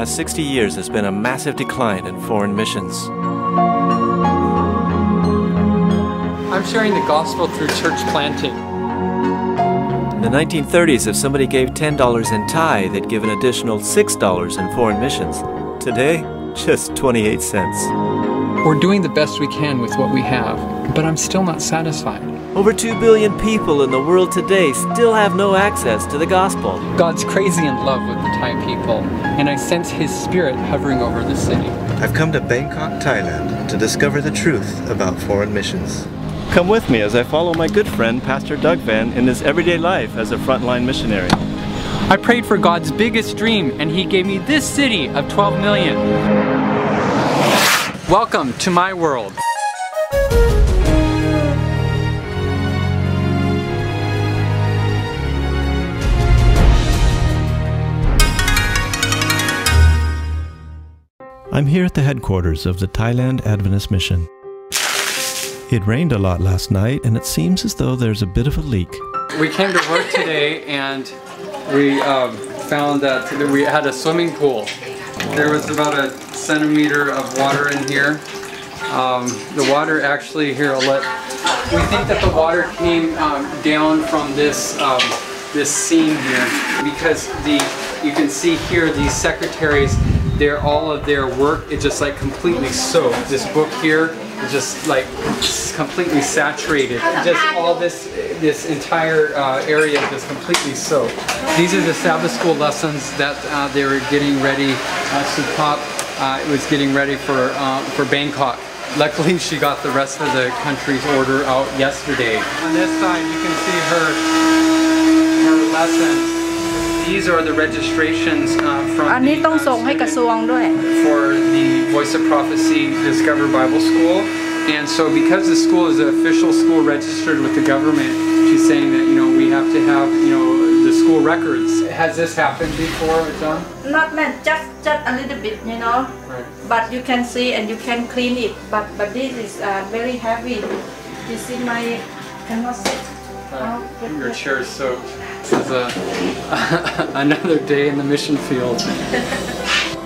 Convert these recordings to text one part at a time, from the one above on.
past 60 years has been a massive decline in foreign missions. I'm sharing the gospel through church planting. In the 1930s, if somebody gave $10 in Thai, they'd give an additional $6 in foreign missions. Today, just 28 cents. We're doing the best we can with what we have, but I'm still not satisfied. Over 2 billion people in the world today still have no access to the gospel. God's crazy in love with the Thai people, and I sense His Spirit hovering over the city. I've come to Bangkok, Thailand to discover the truth about foreign missions. Come with me as I follow my good friend, Pastor Doug Van, in his everyday life as a frontline missionary. I prayed for God's biggest dream, and He gave me this city of 12 million. Welcome to my world. I'm here at the headquarters of the Thailand Adventist Mission. It rained a lot last night, and it seems as though there's a bit of a leak. We came to work today and we um, found that we had a swimming pool. There was about a centimeter of water in here. Um, the water actually, here I'll let, we think that the water came um, down from this um, this seam here because the you can see here these secretaries their all of their work is just like completely soaked. This book here is just like completely saturated. Just all this this entire uh, area is just completely soaked. These are the Sabbath school lessons that uh, they were getting ready. Uh, Supap uh, was getting ready for uh, for Bangkok. Luckily, she got the rest of the country's order out yesterday. On this side, you can see her her lessons. These are the registrations uh, from อันนี้ the, ต้อง uh, ส่งให้กระทรวงด้วย for the Voice of Prophecy Discover Bible School. And so because the school is an official school registered with the government, she's saying that, you know, we have to have, you know, the school records. Has this happened before, John? not man just just a little bit you know Right. but you can see and you can clean it but but this is uh, very heavy you see my cannot sit Oh, but- Your chair is soaked. This is a, another day in the mission field.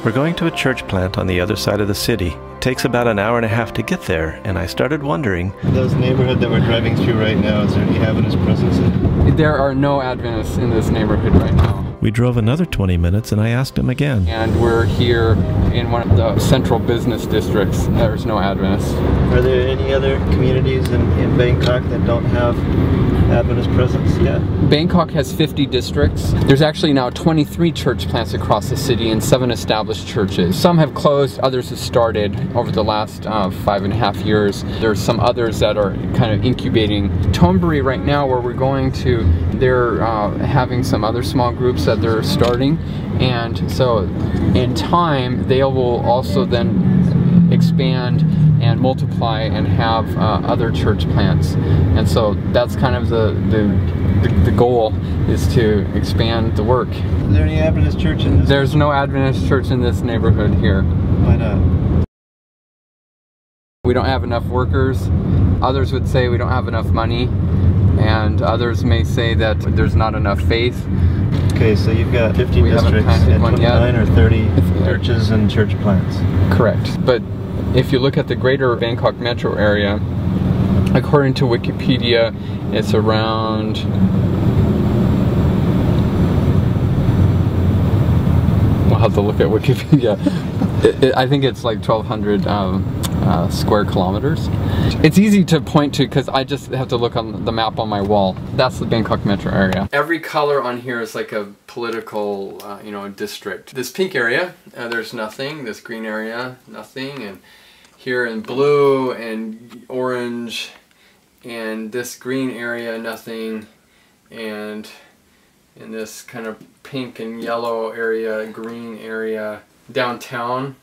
We're going to a church plant on the other side of the city. It takes about an hour and a half to get there, and I started wondering Those neighborhood that we're driving through right now, is there any Adventist presence in? There are no Adventists in this neighborhood right now. We drove another 20 minutes and I asked him again. And we're here in one of the central business districts. There's no Adventists. Are there any other communities in, in Bangkok that don't have Presence? Bangkok has 50 districts. There's actually now 23 church plants across the city and seven established churches. Some have closed, others have started over the last uh, five and a half years. There's some others that are kind of incubating. Thonburi right now, where we're going to, they're uh, having some other small groups that they're starting. And so in time, they will also then expand and multiply and have uh, other church plants. And so that's kind of the, the, the, the goal is to expand the work. Is there any Adventist church in this? There's no Adventist church in this neighborhood here. Why not? We don't have enough workers. Others would say we don't have enough money. And others may say that there's not enough faith. Okay, so you've got 50 We districts and one yet. 29 or 30 churches and church plants. Correct. But if you look at the greater Bangkok metro area, according to Wikipedia, it's around We'll have to look at Wikipedia. It, it, I think it's like 1,200 um, uh, square kilometers. It's easy to point to because I just have to look on the map on my wall. That's the Bangkok metro area. Every color on here is like a political, uh, you know, district. This pink area, uh, there's nothing. This green area, nothing. And here in blue and orange, and this green area, nothing. And in this kind of pink and yellow area, green area. Downtown,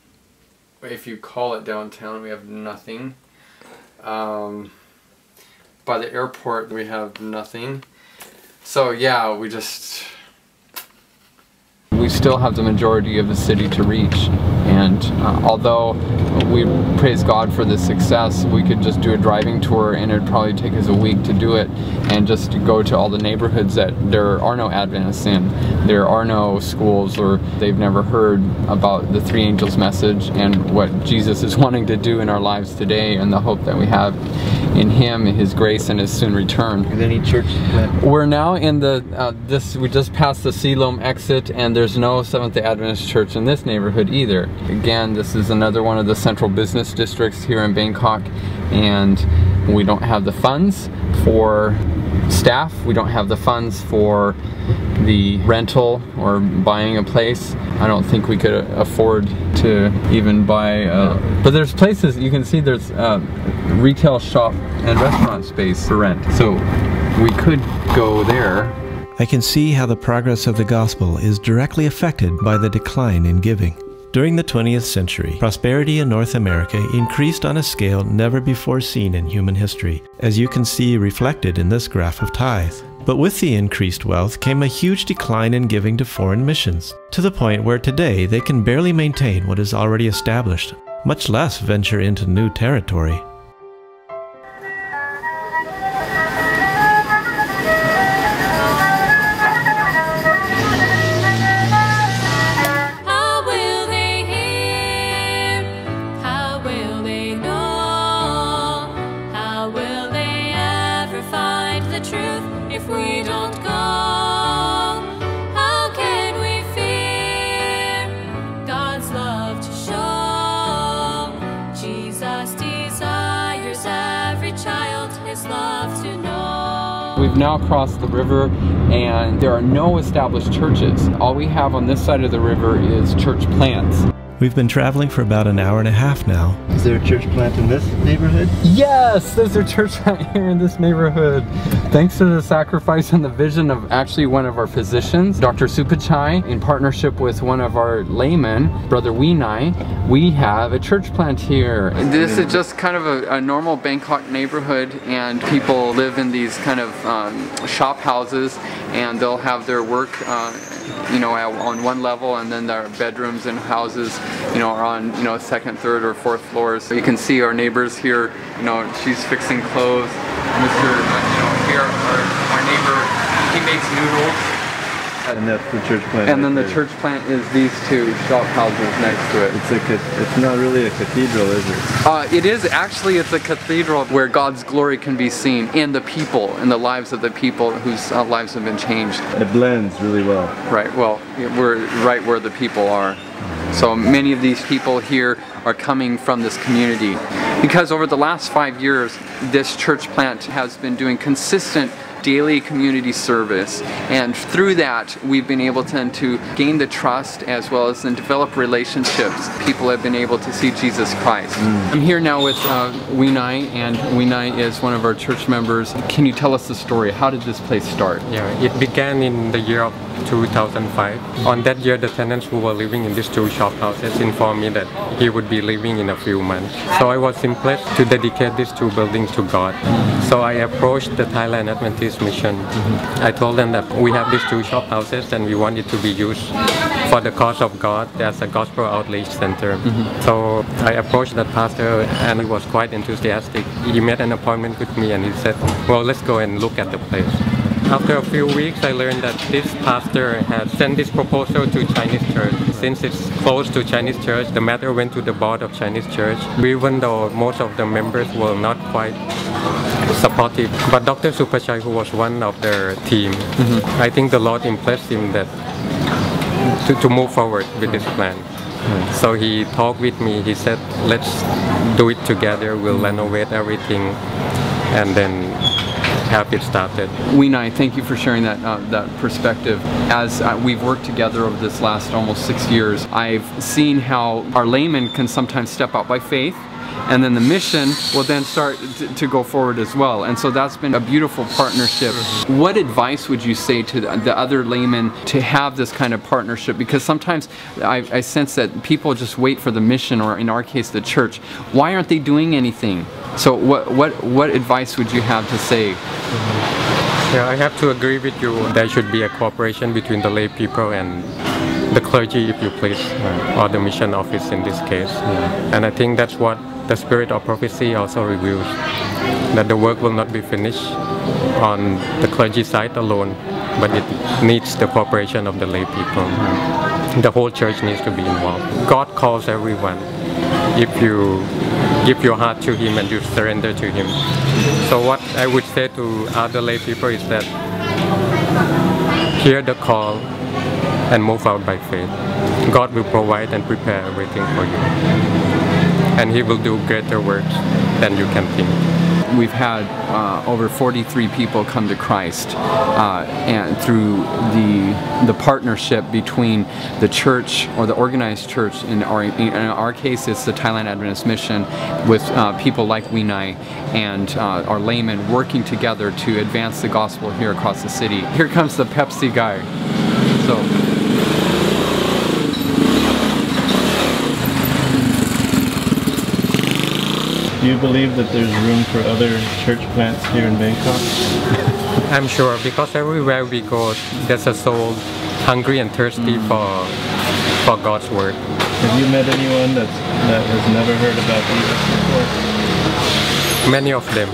if you call it downtown, we have nothing. Um, by the airport, we have nothing. So yeah, we just... We still have the majority of the city to reach. And uh, although we praise God for the success, we could just do a driving tour and it'd probably take us a week to do it and just to go to all the neighborhoods that there are no Adventists in. There are no schools or they've never heard about the three angels message and what Jesus is wanting to do in our lives today and the hope that we have in Him, His grace, and His soon return. Is any church? We're now in the uh, this. We just passed the Silom exit, and there's no Seventh Day Adventist church in this neighborhood either. Again, this is another one of the central business districts here in Bangkok, and we don't have the funds for staff. We don't have the funds for the rental or buying a place. I don't think we could afford to even buy. Uh, but there's places you can see. There's retail shop and restaurant space for rent. So we could go there. I can see how the progress of the gospel is directly affected by the decline in giving. During the 20th century, prosperity in North America increased on a scale never before seen in human history, as you can see reflected in this graph of tithe. But with the increased wealth came a huge decline in giving to foreign missions, to the point where today they can barely maintain what is already established, much less venture into new territory. We've now crossed the river and there are no established churches. All we have on this side of the river is church plants. We've been traveling for about an hour and a half now. Is there a church plant in this neighborhood? Yes, there's a church right here in this neighborhood. Thanks to the sacrifice and the vision of actually one of our physicians, Dr. Supachai, in partnership with one of our laymen, Brother Weenai, we have a church plant here. This is just kind of a, a normal Bangkok neighborhood and people live in these kind of um, shop houses and they'll have their work uh, you know, on one level, and then their bedrooms and houses, you know, are on, you know, second, third, or fourth floors. So you can see our neighbors here. You know, she's fixing clothes. Mr. our, our neighbor, he makes noodles. And that's the church plant. And then right the there. church plant is these two shop houses next to it. It's a. It's not really a cathedral, is it? Uh, it is actually it's a cathedral where God's glory can be seen in the people, in the lives of the people whose uh, lives have been changed. It blends really well. Right, well, we're right where the people are. So many of these people here are coming from this community. Because over the last five years, this church plant has been doing consistent daily community service. And through that, we've been able to, to gain the trust as well as then develop relationships. People have been able to see Jesus Christ. I'm here now with uh, Weenai, and Weenai is one of our church members. Can you tell us the story? How did this place start? Yeah, it began in the year of 2005. On that year, the tenants who were living in these two shop houses informed me that he would be leaving in a few months. So I was impressed to dedicate these two buildings to God. So I approached the Thailand Adventist Mission. I told them that we have these two shop houses and we want it to be used for the cause of God as a gospel outreach center. So I approached that pastor and he was quite enthusiastic. He made an appointment with me and he said, well, let's go and look at the place. After a few weeks, I learned that this pastor had sent this proposal to Chinese church. Since it's close to Chinese church, the matter went to the board of Chinese church, even though most of the members were not quite supportive. But Dr. Supachai, who was one of their team, I think the Lord impressed him that to, to move forward with this plan. So he talked with me. He said, "Let's do it together. We'll renovate everything, and then have it started." Weenai, thank you for sharing that uh, that perspective. As uh, we've worked together over this last almost six years, I've seen how our laymen can sometimes step out by faith, and then the mission will then start to, go forward as well. And so that's been a beautiful partnership. Mm-hmm. What advice would you say to the, the other laymen to have this kind of partnership? Because sometimes I, I sense that people just wait for the mission, or in our case, the church. Why aren't they doing anything? So what what what advice would you have to say? Mm-hmm. Yeah, I have to agree with you. There should be a cooperation between the lay people and the clergy, if you please, uh, or the mission office in this case. And I think that's what the spirit of prophecy also reveals that the work will not be finished on the clergy side alone, but it needs the cooperation of the lay people. Mm-hmm. The whole church needs to be involved. God calls everyone if you give your heart to Him and you surrender to Him. So, what I would say to other lay people is that hear the call and move out by faith. God will provide and prepare everything for you. And He will do greater works than you can think. We've had uh, over 43 people come to Christ, uh, and through the the partnership between the church or the organized church. In our in our case, it's the Thailand Adventist Mission, with uh, people like Winai and uh, our laymen working together to advance the gospel here across the city. Here comes the Pepsi guy. So. Do you believe that there's room for other church plants here in Bangkok? I'm sure because everywhere we go, there's a soul hungry and thirsty mm. for for God's word. Have you met anyone that's, that has never heard about Jesus before? Many of them.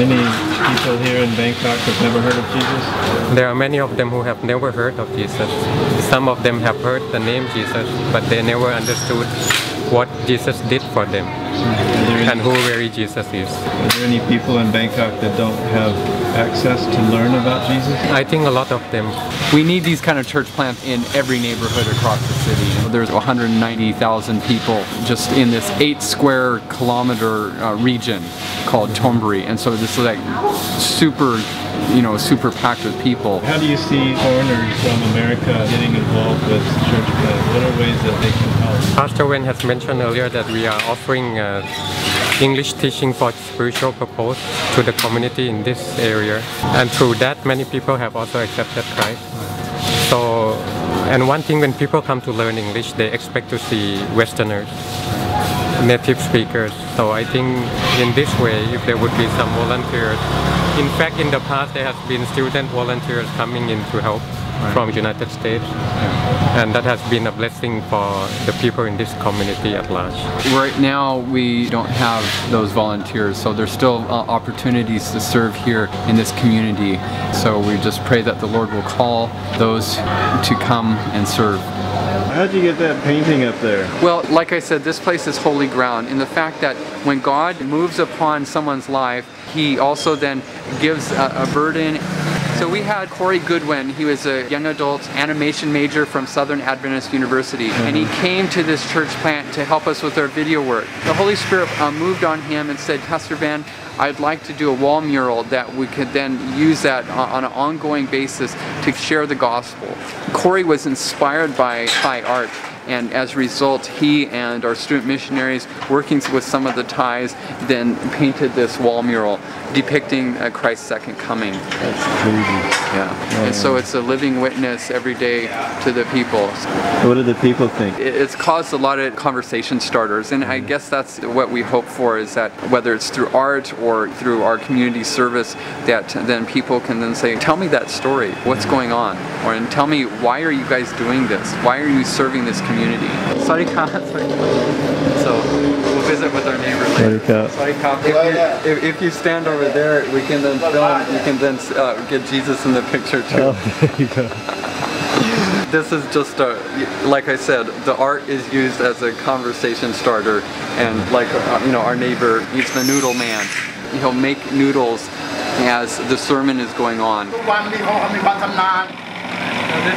Many people here in Bangkok have never heard of Jesus. There are many of them who have never heard of Jesus. Some of them have heard the name Jesus, but they never understood what Jesus did for them Are and who really Jesus is. are there any people in Bangkok that don't have access to learn about Jesus? I think a lot of them We need these kind of church plants in every neighborhood across the city. There's 190,000 people just in this eight square kilometer uh, region called Thonburi. And so this is like super, you know, super packed with people. How do you see foreigners from America getting involved with church plants? What are ways that they can help? Pastor Wen has mentioned earlier that we are offering uh, English teaching for spiritual purpose to the community in this area. And through that, many people have also accepted Christ. So, and one thing when people come to learn English, they expect to see Westerners, native speakers. So I think in this way, if there would be some volunteers, in fact, in the past there has been student volunteers coming in to help from United States, and that has been a blessing for the people in this community at large. Right now, we don't have those volunteers, so there's still uh, opportunities to serve here in this community. So we just pray that the Lord will call those to come and serve. How'd you get that painting up there? Well, like I said, this place is holy ground in the fact that when God moves upon someone's life, He also then gives a, a burden. So we had Corey Goodwin. He was a young adult animation major from Southern Adventist University, and he came to this church plant to help us with our video work. The Holy Spirit uh, moved on him and said, Pastor Van, I'd like to do a wall mural that we could then use that on, on an ongoing basis to share the gospel. Corey was inspired by Thai art and as a result, he and our student missionaries, working with some of the Thais, then painted this wall mural depicting uh, Christ's second coming. That's crazy. Yeah. And so it's a living witness every day to the people. What do the people think? It's caused a lot of conversation starters, and I guess that's what we hope for is that whether it's through art or through our community service, that then people can then say, "Tell me that story. What's going on?" Or and tell me why are you guys doing this? Why are you serving this community? Sorry, So we'll visit with our neighbor later. If you, if, if you, stand over there, we can then film. You can then uh, get Jesus in the picture too. Oh, there you go. this is just a, like I said, the art is used as a conversation starter, and like uh, you know, our neighbor, he's the noodle man. He'll make noodles as the sermon is going on. So this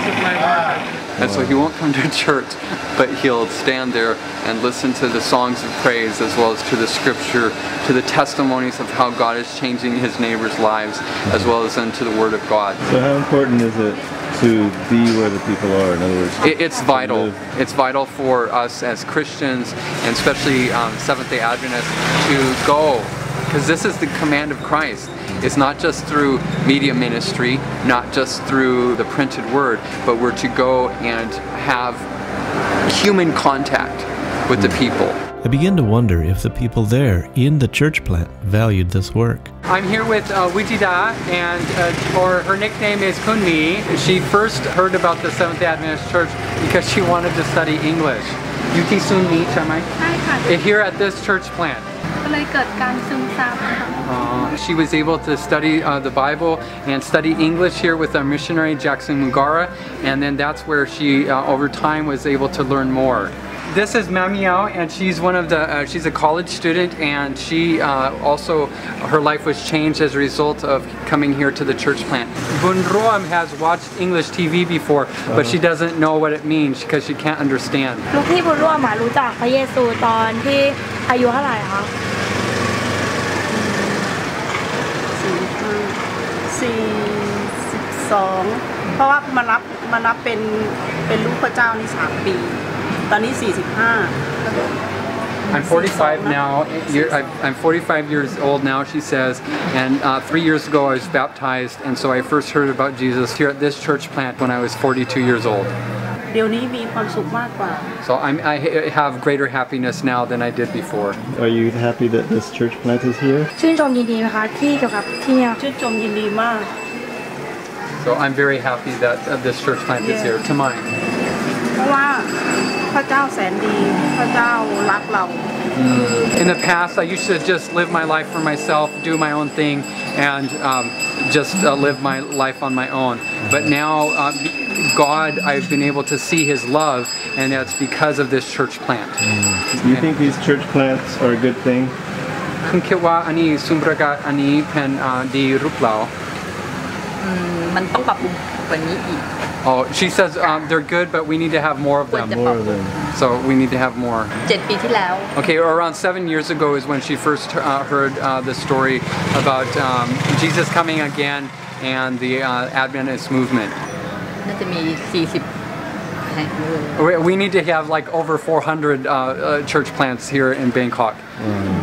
is my work. And so he won't come to church, but he'll stand there and listen to the songs of praise as well as to the scripture, to the testimonies of how God is changing his neighbor's lives, as well as unto the word of God. So how important is it to be where the people are. In other words, it, it's vital. It's vital for us as Christians, and especially um, Seventh Day Adventists, to go, because this is the command of Christ. It's not just through media ministry, not just through the printed word, but we're to go and have human contact with the people. I begin to wonder if the people there in the church plant valued this work. I'm here with uh, Wijida, and uh, or her nickname is Kunmi. She first heard about the Seventh Day Adventist Church because she wanted to study English. Yuki Sunmi, ใช่ไหม? ใช่ค่ะ Here at this church plant. ก็เลยเกิดการซึมซับค่ะ Uh, she was able to study uh, the Bible and study English here with our missionary Jackson Mugara, and then that's where she, uh, over time, was able to learn more. This is Mamiao, and she's one of the. Uh, she's a college student, and she uh, also her life was changed as a result of coming here to the church plant. Bunruam has watched English TV before, but she doesn't know what it means because she can't understand. ลูกพี่บุญร่วมอะรู้จักพระเยซูตอนที่อายุเท่าไหร่คะ สี่สิบสองเพราะว่ามารับมารับเป็นเป็นลูกพระเจ้านี่สามปี ตอนนี้สี่สิบห้า I'm 45 now. Year- I- I'm 45 years old now, she says, and uh, three years ago I was baptized, and so I first heard about Jesus here at this church plant when I was 42 years old. เดี๋ยวนี้มีความสุขมากกว่า So I'm, I ha- have greater happiness now than I did before. Are you happy that this church plant is here? ชื่นชมยินดีไหมคะที่เกี่ยวกับที่เนี่ย ชื่นชมยินดีมาก So I'm very happy that uh, this church plant is Yeah. here. To mine. เพราะว่าพระเจ้าแสนดี พระเจ้ารักเรา In the past, I used to just live my life for myself, do my own thing, and um, just uh, live my life on my own. But now, uh, God, I've been able to see His love, and that's because of this church plant. Mm. You think these church plants are a good thing? Kung ani sumbraga ani pen uh, di ruplao. Oh, she says um, they're good, but we need to have more of them. More of them. So we need to have more. Okay, around seven years ago is when she first uh, heard uh, the story about um, Jesus coming again and the uh, Adventist movement. น่าจะมี 40แห่งเลย We, we need to have like over 400 uh, uh, church plants here in Bangkok.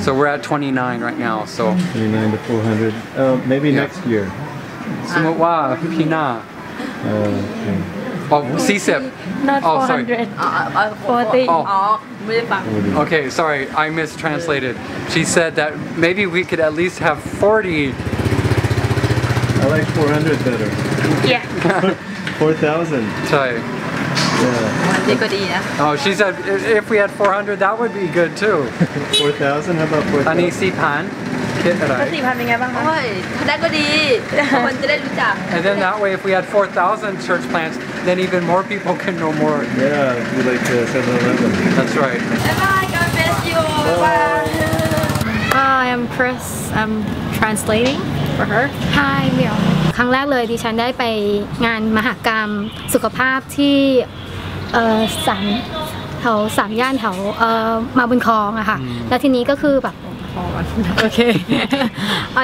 So we're at 29 right now. So 39 to 400. Uh, maybe Yeah. next year. สมมติว่าพี่นา Uh, okay. อ๋อสี่สิบ not Oh, sorry. 400 อ๋ออ๋อ 40 อ๋อไม่ได้ฟัง Okay, sorry, I mistranslated. She said that maybe we could at least have 40. I like 400 better. yeah 4,000. Sorry. Yeah. นี่ก็ดีนะ Oh, she said i- if we had 400, that would be good too. 4,000? How about 4,000? อันนี้สี่พันคิดอะไร แล้วสี่พันเป็นไงบ้างคะ โอ้ยถ้าได้ก็ดี คนจะได้รู้จัก And then that way, if we had 4,000 church plants, then even more people can know more. Yeah, we like uh, 7-Eleven. That's right. Bye God bless you Hi I'm Chris I'm translating for her Hi เหมียว ครั้งแรกเลยดิฉันได้ไปงานมหกรรมสุขภาพที่เอ่อสามแถวสามย่านแถวเอ่อมาบุญคลองอะค่ะแล้วทีนี้ก็คือแบบ Okay.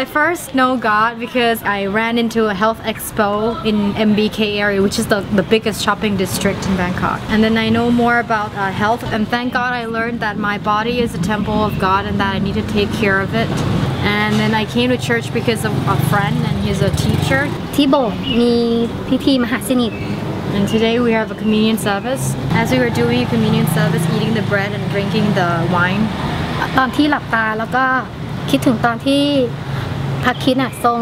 I first know God because I ran into a health expo in MBK area, which is the, the biggest shopping district in Bangkok. And then I know more about uh, health, and thank God I learned that my body is a temple of God and that I need to take care of it. And then I came to church because of a friend, and he's a teacher. ที่โบสถ์มีพิธีมหาสนิท And today we have a communion service. As we were doing a communion service, eating the bread and drinking the wine, ตอนที่หลับตาแล้วก็คิดถึงตอนที่พระคริดน่ะทรง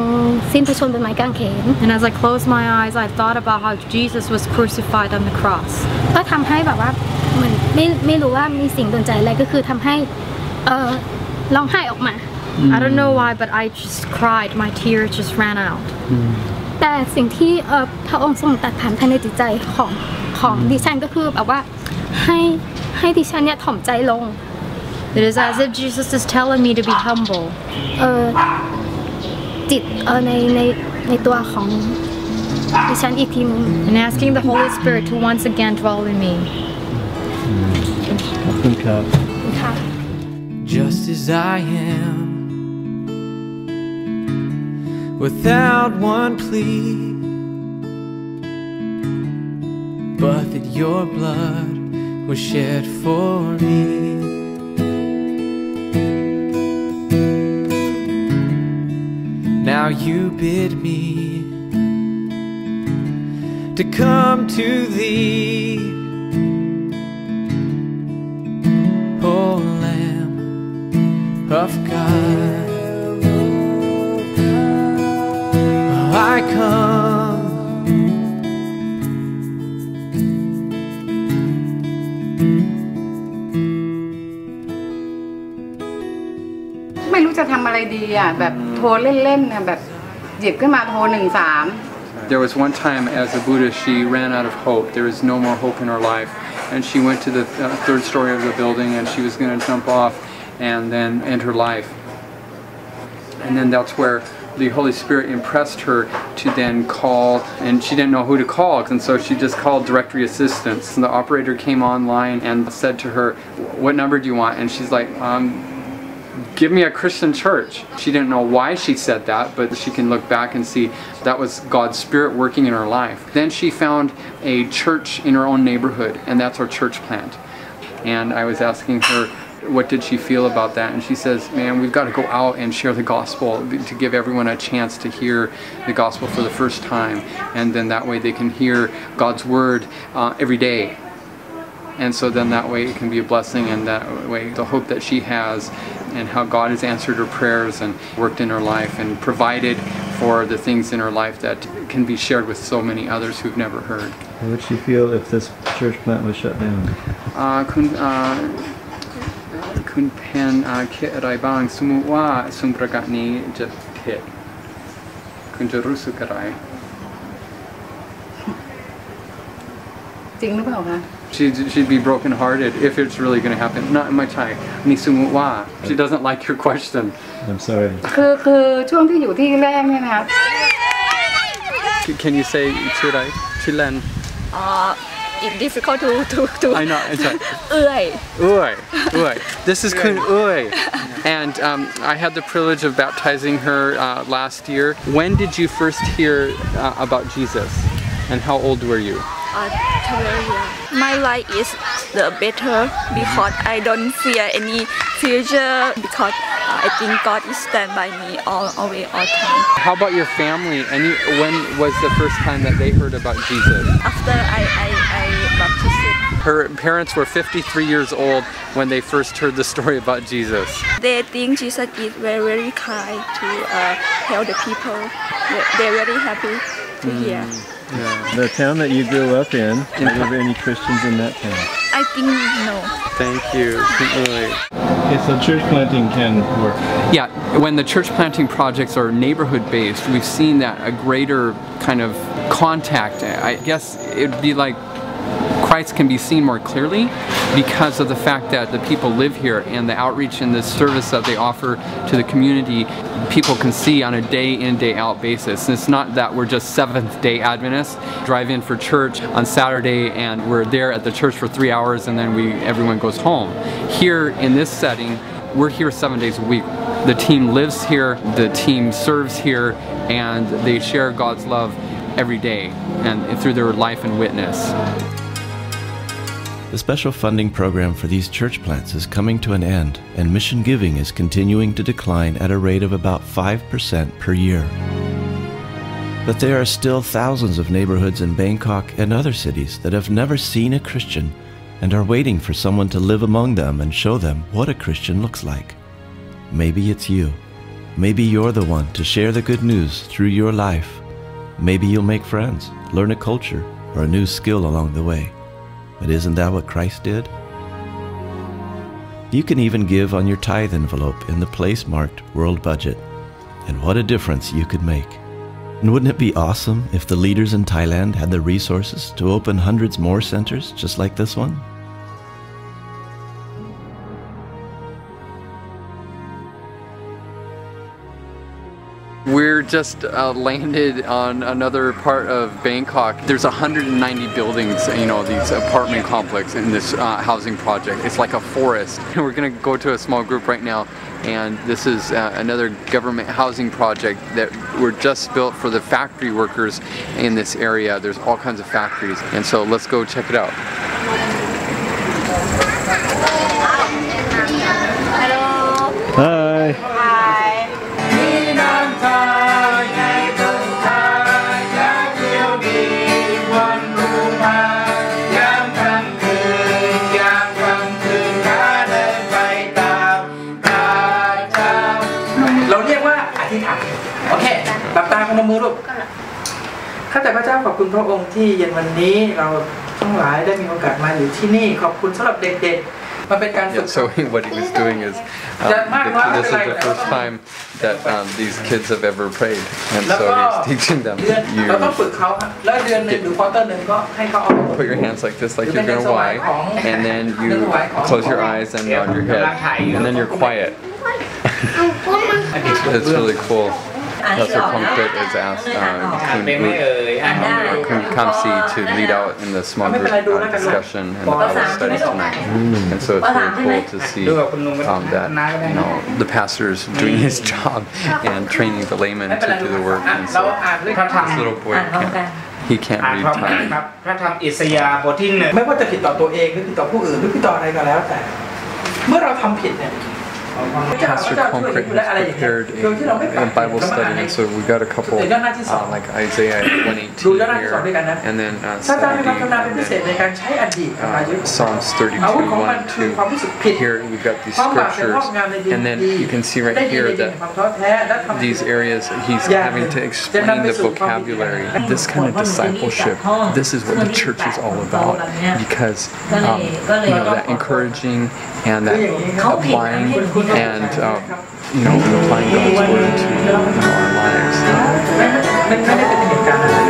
สิ้นพระชนม์บนไม้กางเขน and as I closed my eyes, I thought about how Jesus was crucified on the cross. ก็ทำให้แบบว่าเหมือนไม่ไม่รู้ว่ามีสิ่งดนใจอะไรก็คือทำให้เออร้องไห้ออกมา I don't know why, but I just cried. My tears just ran out. แต่สิ่งที่เออพระองค์ทรงตัดผ่านภายในจิตใจของของดิฉันก็คือแบบว่าให้ให้ดิฉันเนี่ยถ่อมใจลง It is as if Jesus is telling me to be humble. เออจิตเออในในในตัวของดิฉันอีกทีนึง and asking the Holy Spirit to once again dwell in me. Just as I am, without one plea, but that your blood was shed for me. Now you bid me to come to thee, โทรเล่นๆน่ะแบบหยิบขึ้นมาโทรหนึ่งสาม There was one time as a Buddhist, she ran out of hope. There was no more hope in her life. And she went to the uh, third story of the building and she was going to jump off and then end her life. And then that's where the Holy Spirit impressed her to then call, and she didn't know who to call, and so she just called directory assistance. And the operator came online and said to her, What number do you want? And she's like, um, give me a Christian church. She didn't know why she said that, but she can look back and see that was God's Spirit working in her life. Then she found a church in her own neighborhood, and that's our church plant. And I was asking her, what did she feel about that? And she says, man, we've got to go out and share the gospel to give everyone a chance to hear the gospel for the first time. And then that way they can hear God's word uh, every day and so then that way it can be a blessing and that way the hope that she has and how God has answered her prayers and worked in her life and provided for the things in her life that can be shared with so many others who've never heard. How would she feel if this church plant was shut down? อ่าคุณอ่าคุณแพนอ่าคิดอะไรบ้างสมมติว่าสุนประกาศนี้จะเท็จคุณจะรู้สึกอะไร จริงหรือเปล่าคะ She'd, she'd be brokenhearted if it's really going to happen. Not in my Thai. นี่สมมติว่า She doesn't like your question. I'm sorry. คือคือช่วงที่อยู่ที่แรกเนี่ยนะคะ Can you say ชื่ออะไรชื่อแลน uh, it's difficult to to to I know, it's like- เอื้อย Uy, Uy. This is Kun Uy. And um, I had the privilege of baptizing her uh, last year. When did you first hear uh, about Jesus? And how old were you? Uh, my life is the better because I don't fear any future because uh, I think God is stand by me all always all time. How about your family? Any when was the first time that they heard about Jesus? After I I I baptized, Her parents were 53 years old when they first heard the story about Jesus. they think Jesus is very very kind to uh, help the people. They- They're very happy to hear. The town that you grew up in, are there any Christians in that town? I think no. Thank you. Kun Uy. Okay, so church planting can work. Yeah, when the church planting projects are neighborhood based, we've seen that a greater kind of contact. I guess it'd be like Christ can be seen more clearly because of the fact that the people live here and the outreach and the service that they offer to the community, people can see on a day in, day out basis. And it's not that we're just Seventh day Adventists, drive in for church on Saturday and we're there at the church for three hours and then we everyone goes home. Here in this setting, we're here seven days a week. The team lives here, the team serves here, and they share God's love every day and through their life and witness. The special funding program for these church plants is coming to an end, and mission giving is continuing to decline at a rate of about 5% per year. But there are still thousands of neighborhoods in Bangkok and other cities that have never seen a Christian and are waiting for someone to live among them and show them what a Christian looks like. Maybe it's you. Maybe you're the one to share the good news through your life. Maybe you'll make friends, learn a culture, or a new skill along the way. But isn't that what Christ did? You can even give on your tithe envelope in the place marked World Budget. And what a difference you could make. And wouldn't it be awesome if the leaders in Thailand had the resources to open hundreds more centers just like this one? Just uh, landed on another part of Bangkok. There's 190 buildings, you know, these apartment complex in this uh, housing project. It's like a forest. We're gonna go to a small group right now, and this is uh, another government housing project that were just built for the factory workers in this area. There's all kinds of factories, and so let's go check it out. อบคุณพระองค์ที่เย็นวันนี้เราทั้งหลายได้มีโอกาสมาอยู่ที่นี่ ขอบคุณสำหรับเด็กๆ มันเป็นการฝึก Yeah, so what he was doing is, um, th- this is the first time that um, these kids have ever prayed, and so he's teaching them. เดือนเราต้อง You ฝึกเขาครับแล้วเดือนหนึ่งหรือควอเตอร์หนึ่งก็ให้เขาเอา put your hands like this, like you're gonna Y, and then you close your eyes and nod your head, and then you're quiet. It's really cool. Pastor Plumkett has asked uh, Kun, um, or Kun Kamsi to lead out in the small group uh, discussion and the Bible studies tonight. And so it's really cool to see um, that you know the pastor's doing his job and training the layman to do the work. And so this little boy can't, he can't อ่าน read พร้อมกัน Thai. ครับพระธรรมอิสยาห์บทที่หนึ่ง ไม่ว่าจะผิดต่อตัวเองหรือผิดต่อผู้อื่นหรือผิดต่ออะไรก็แล้วแต่ เมื่อเราทำผิดเนี่ย Pastor Concrete has prepared a, a, Bible study, and so we got a couple uh, like Isaiah 118 here, and then uh, Saturday, and then, uh, Psalms 32, 1, 2. Here we've got these scriptures, and then you can see right here that these areas he's having to explain the vocabulary. This kind of discipleship, this is what the church is all about, because um, you know, that encouraging and that applying and um, you know applying God's word to you know, our lives.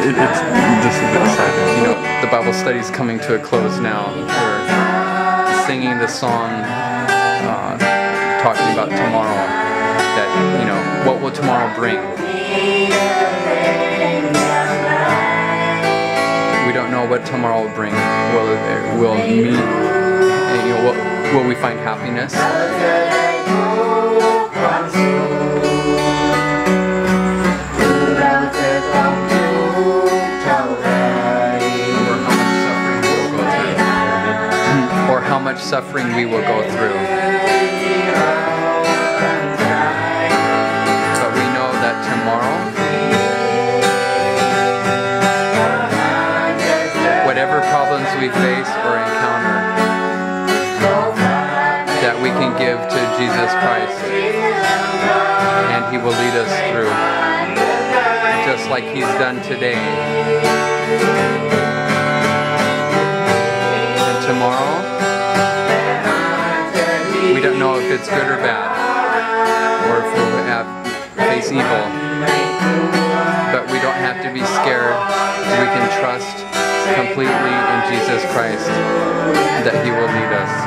It, it's this is exciting. You know the Bible study is coming to a close now. We're singing the song uh, talking about tomorrow that you know what will tomorrow bring? We don't know what tomorrow will bring. Will will meet and, you know what will we find happiness suffering we will go through. Give to Jesus Christ and He will lead us through, just like He's done today. And tomorrow, we don't know if it's good or bad, or if we'll have face evil. But we don't have to be scared. We can trust completely in Jesus Christ that He will lead us.